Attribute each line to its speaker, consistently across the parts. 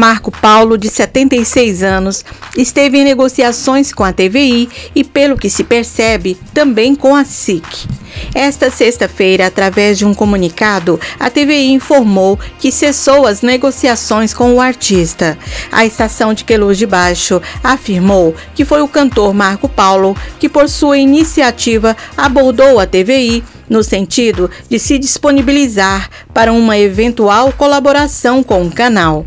Speaker 1: Marco Paulo, de 76 anos, esteve em negociações com a TVI e, pelo que se percebe, também com a SIC. Esta sexta-feira, através de um comunicado, a TVI informou que cessou as negociações com o artista. A estação de Queluz de Baixo afirmou que foi o cantor Marco Paulo que, por sua iniciativa, abordou a TVI no sentido de se disponibilizar para uma eventual colaboração com o canal.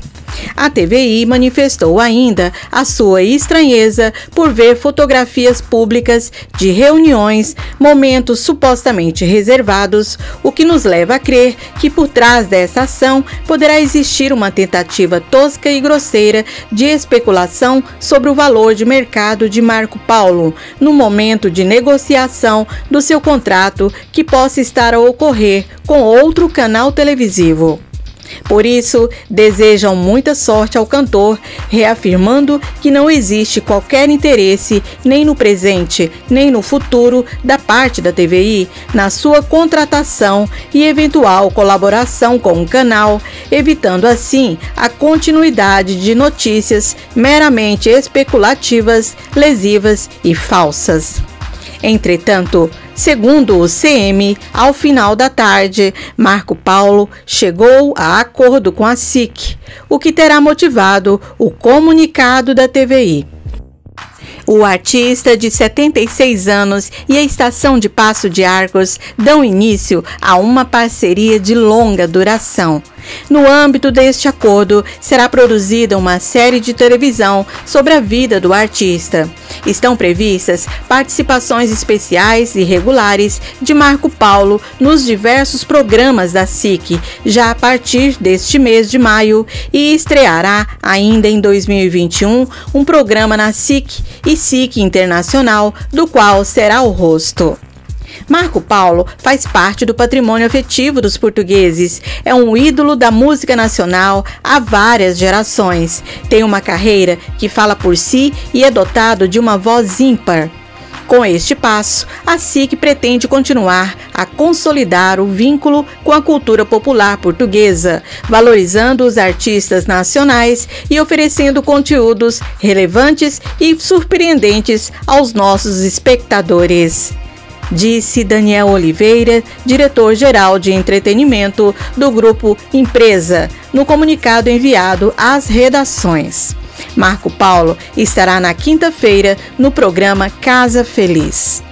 Speaker 1: A TVI manifestou ainda a sua estranheza por ver fotografias públicas de reuniões, momentos supostamente reservados, o que nos leva a crer que por trás dessa ação poderá existir uma tentativa tosca e grosseira de especulação sobre o valor de mercado de Marco Paulo no momento de negociação do seu contrato que possa estar a ocorrer com outro canal televisivo. Por isso, desejam muita sorte ao cantor, reafirmando que não existe qualquer interesse, nem no presente, nem no futuro, da parte da TVI na sua contratação e eventual colaboração com o canal, evitando assim a continuidade de notícias meramente especulativas, lesivas e falsas. Entretanto, segundo o CM, ao final da tarde, Marco Paulo chegou a acordo com a SIC, o que terá motivado o comunicado da TVI. O artista de 76 anos e a estação de Passo de Arcos dão início a uma parceria de longa duração. No âmbito deste acordo, será produzida uma série de televisão sobre a vida do artista. Estão previstas participações especiais e regulares de Marco Paulo nos diversos programas da SIC, já a partir deste mês de maio, e estreará ainda em 2021 um programa na SIC e SIC Internacional, do qual será o rosto. Marco Paulo faz parte do patrimônio afetivo dos portugueses. É um ídolo da música nacional há várias gerações. Tem uma carreira que fala por si e é dotado de uma voz ímpar. Com este passo, a SIC pretende continuar a consolidar o vínculo com a cultura popular portuguesa, valorizando os artistas nacionais e oferecendo conteúdos relevantes e surpreendentes aos nossos espectadores disse Daniel Oliveira, diretor-geral de entretenimento do grupo Empresa, no comunicado enviado às redações. Marco Paulo estará na quinta-feira no programa Casa Feliz.